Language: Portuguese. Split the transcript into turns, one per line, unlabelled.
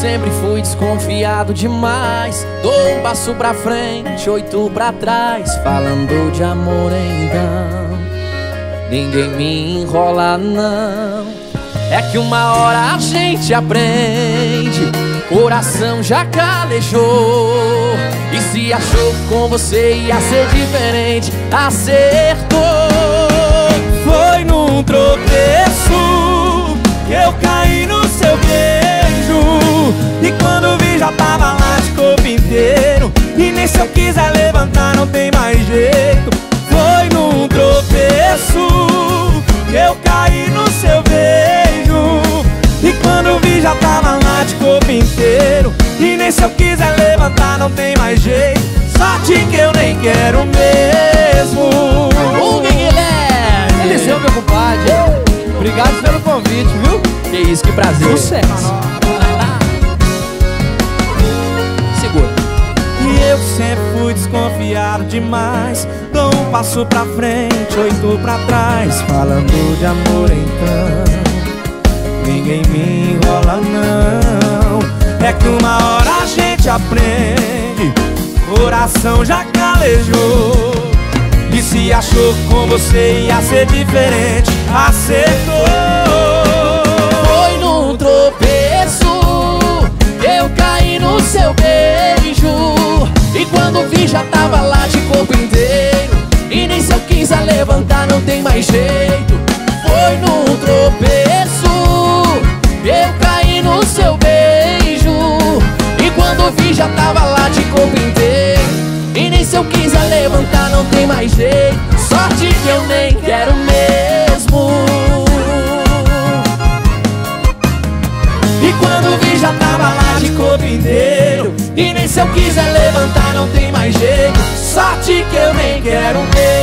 sempre fui desconfiado demais. Dou um passo pra frente, oito pra trás. Falando de amor então, ninguém me enrola, não. É que uma hora a gente aprende. Coração já calejou. E se achou que com você ia ser diferente, acertou.
Foi num tropeço E quando vi já tava lá de corpo inteiro. E nem se eu quiser levantar não tem mais jeito. Foi num tropeço que eu caí no seu beijo. E quando vi já tava lá de corpo inteiro. E nem se eu quiser levantar não tem mais jeito. Sorte que eu nem quero mesmo.
O Guilherme!
Eliseu, meu compadre. Obrigado pelo convite, viu?
Que isso, que prazer.
Sucesso.
Sempre fui desconfiado demais. Dou um passo pra frente, oito pra trás. Falando de amor então Ninguém me enrola não. É que uma hora a gente aprende Coração já calejou. E se achou com você ia ser diferente. Acertou
levantar não tem mais jeito. Foi num tropeço Eu caí no seu beijo. E quando vi já tava lá de corpo inteiro E nem se eu quiser levantar não tem mais jeito. Sorte que eu nem quero mesmo.
E quando vi já tava lá de corpo inteiro E nem se eu quiser levantar não tem mais jeito. Sorte que eu nem quero mesmo